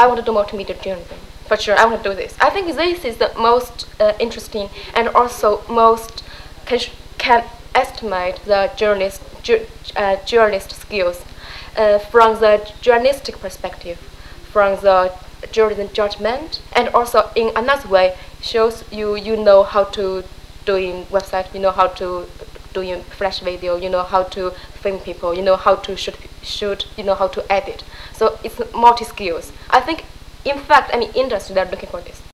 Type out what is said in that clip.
I want to do multimedia journalism. For sure, I want to do this. I think this is the most uh, interesting and also most can, can estimate the journalist, ju uh, journalist skills uh, from the journalistic perspective, from the journalism judgment, and also in another way shows you you know how to doing website, you know how to doing flash video, you know how to film people, you know how to shoot, shoot you know how to edit. So it's multi skills. I think, in fact, any industry they're looking for this.